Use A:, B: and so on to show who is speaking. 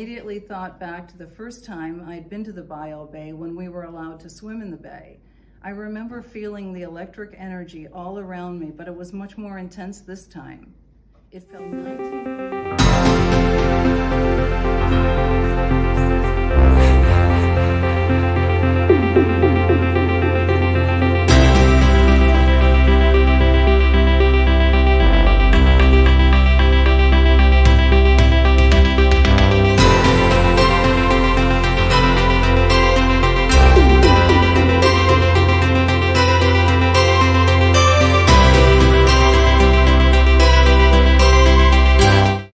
A: Immediately thought back to the first time I'd been to the Bio Bay when we were allowed to swim in the bay. I remember feeling the electric energy all around me, but it was much more intense this time. It felt 19...